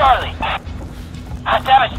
Charlie. Hot damage